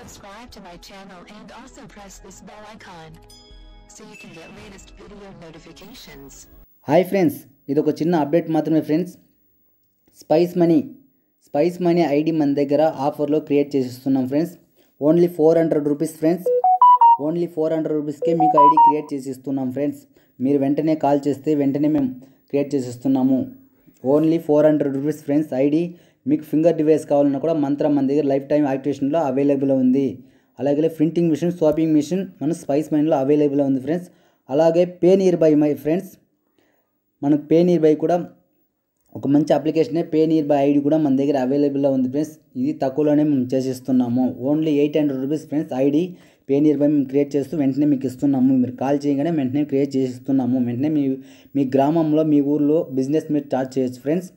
Subscribe to my channel and also press this bell icon so you can get latest video notifications. Hi friends ఇది ఒక చిన్న update మాత్రమే friends Spice Money Spice Money ID మన దగ్గర ఆఫర్లో create చేసిస్తున్నాం friends only four hundred rupees friends only four hundred రూపీస్కే మీకు ID create చేసి ఇస్తున్నాం ఫ్రెండ్స్ మీరు వెంటనే కాల్ చేస్తే వెంటనే మేము create చేసిస్తున్నాము. Only four hundred rupees friends ID మీకు ఫింగర్ డివైస్ కావాలన్నా కూడా మంత్రం మన దగ్గర లైఫ్ టైం యాక్టివేషన్లో అవైలబుల్ ఉంది. అలాగే ప్రింటింగ్ మిషన్ స్వాపింగ్ మిషన్ మన స్పైస్ మైన్లో అవైలబుల్ ఉంది ఫ్రెండ్స్ అలాగే PayNearby my friends మనకు పే నియర్ బై కూడా ఒక మంచి అప్లికేషనే పే నియర్ బై ఐడి కూడా మన దగ్గర అవైలబుల్లో ఉంది ఫ్రెండ్స్ ఇది తక్కువలోనే మేము చేసిస్తున్నాము. Only eight hundred rupees friends ID PayNearby మేము క్రియేట్ చేస్తూ వెంటనే మీకు ఇస్తున్నాము. మీరు కాల్ చేయగానే వెంటనే క్రియేట్ చేసిస్తున్నాము. వెంటనే మీ మీ గ్రామంలో మీ ఊర్లో బిజినెస్ మీరు స్టార్ట్ చేయొచ్చు ఫ్రెండ్స్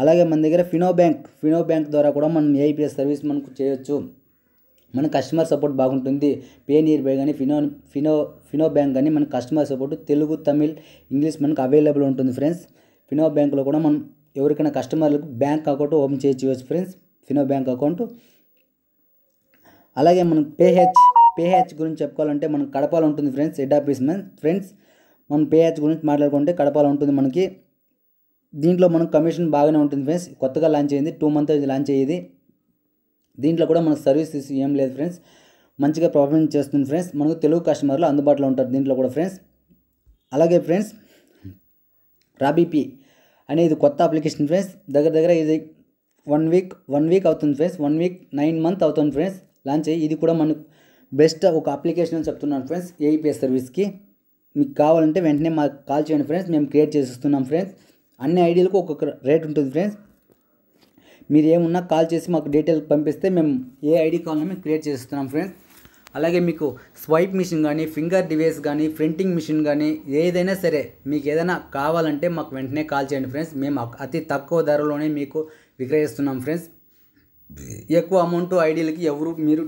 అలాగే మన దగ్గర ఫినో బ్యాంక్ ఫినో బ్యాంక్ ద్వారా కూడా మనం ఏఐపిఎస్ సర్వీస్ మనకు చేయొచ్చు. మన కస్టమర్ సపోర్ట్ బాగుంటుంది. పే నియర్ బై కానీ ఫినో ఫినో ఫినో బ్యాంక్ కానీ మన customer support Telugu Tamil English మనకు అవైలబుల్ ఉంటుంది ఫ్రెండ్స్. ఫినో బ్యాంక్లో కూడా మనం ఎవరికైనా కస్టమర్లకు బ్యాంక్ అకౌంట్ ఓపెన్ చేయొచ్చు ఫ్రెండ్స్. Fino bank account. అలాగే మనం పేహెచ్ పేహెచ్ గురించి చెప్పుకోవాలంటే మనం కడపలో ఉంటుంది ఫ్రెండ్స్ హెడ్ ఆఫీస్ మన ఫ్రెండ్స్. మనం పేహెచ్ గురించి మాట్లాడుకుంటే కడపలో ఉంటుంది మనకి. దీంట్లో మనం కమిషన్ బాగానే ఉంటుంది ఫ్రెండ్స్. కొత్తగా లాంచ్ అయ్యింది టూ మంత్ లాంచ్ అయ్యేది. దీంట్లో కూడా మనకు సర్వీస్ ఏం లేదు ఫ్రెండ్స్. మంచిగా ప్రాఫిట్ చేస్తుంది ఫ్రెండ్స్. మనకు తెలుగు కస్టమర్లు అందుబాటులో ఉంటారు దీంట్లో కూడా ఫ్రెండ్స్. అలాగే ఫ్రెండ్స్ రాబీపీ అనేది కొత్త అప్లికేషన్ ఫ్రెండ్స్. దగ్గర దగ్గర ఇది వన్ వీక్ వన్ వీక్ అవుతుంది friends. One week nine month అవుతుంది ఫ్రెండ్స్. లాంచ్ అయ్యి ఇది కూడా మనకు బెస్ట్ ఒక అప్లికేషన్ అని చెప్తున్నాను ఫ్రెండ్స్. ఏఈపీఎస్ సర్వీస్కి మీకు కావాలంటే వెంటనే మాకు కాల్ చేయండి ఫ్రెండ్స్. మేము క్రియేట్ చేసిస్తున్నాం ఫ్రెండ్స్. అన్ని ఐడియాలకు ఒక్కొక్క రేట్ ఉంటుంది ఫ్రెండ్స్ మీరు ఏమున్నా కాల్ చేసి మాకు డీటెయిల్ పంపిస్తే మేము ఏ ఐడి కాల్ని మేము క్రియేట్ చేస్తున్నాం ఫ్రెండ్స్ అలాగే మీకు స్వైప్ మిషన్ కానీ ఫింగర్ డివైస్ కానీ ప్రింటింగ్ మిషన్ కానీ ఏదైనా సరే మీకు ఏదైనా కావాలంటే మాకు వెంటనే కాల్ చేయండి ఫ్రెండ్స్ మేము అతి తక్కువ ధరలోనే మీకు విక్రయిస్తున్నాం ఫ్రెండ్స్ ఎక్కువ అమౌంట్ ఐడీలకి ఎవరు మీరు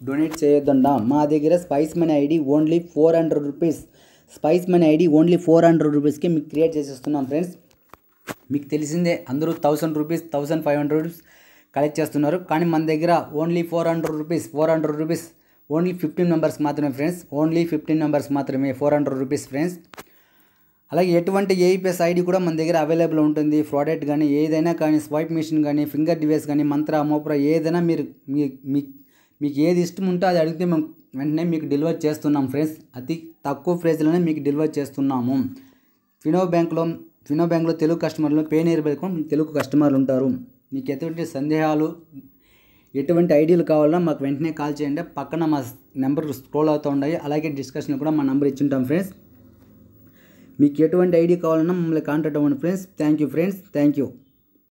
డొనేట్ చేయొద్దండా మా దగ్గర Spice Money ID only four hundred rupees Spice Money ID only four hundred రూపీస్కి మీకు క్రియేట్ చేసేస్తున్నాం ఫ్రెండ్స్ మీకు తెలిసిందే అందరూ thousand rupees thousand five hundred rupees collect చేస్తున్నారు. కానీ మన దగ్గర only four hundred rupees four hundred rupees only fifteen members మాత్రమే ఫ్రెండ్స్ ఓన్లీ ఫిఫ్టీన్ మెంబర్స్ మాత్రమే ఫోర్ హండ్రెడ్ రూపీస్ ఫ్రెండ్స్ అలాగే ఎటువంటి ఏఈపిఎస్ ఐడి కూడా మన దగ్గర అవైలబుల్ ఉంటుంది. ప్రోడక్ట్ కానీ ఏదైనా కానీ స్వైప్ మిషన్ కానీ ఫింగర్ డివైస్ కానీ మంత్ర అమోప్రా ఏదైనా మీరు మీ మీ- మీకు ఏది ఇష్టం ఉంటే అది అడిగితే మేము వెంటనే మీకు డెలివర్ చేస్తున్నాం ఫ్రెండ్స్ అతి తక్కువ ప్రైస్లోనే మీకు డెలివర్ చేస్తున్నాము. ఫినో బ్యాంక్లో ఫినో బ్యాంక్లో తెలుగు కస్టమర్లు పే నియర్ తెలుగు కస్టమర్లు ఉంటారు. మీకు ఎటువంటి సందేహాలు ఎటువంటి ఐడియాలు కావాలన్నా మాకు వెంటనే కాల్ చేయండి. పక్కన మా నెంబర్ స్క్రోల్ అవుతూ ఉన్నాయి అలాగే డిస్కషన్లో కూడా మా నెంబర్ ఇచ్చుంటాం ఫ్రెండ్స్. మీకు ఎటువంటి ఐడి కావాలన్నా మమ్మల్ని కాంటాక్ట్ అవ్వండి friends. Thank you friends. Thank you.